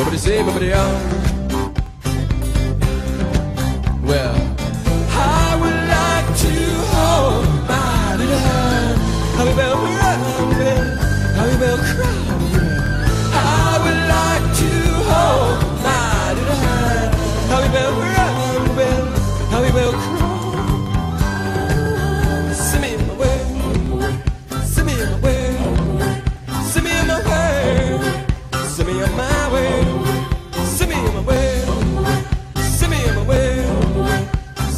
Nobody say, nobody else. Well,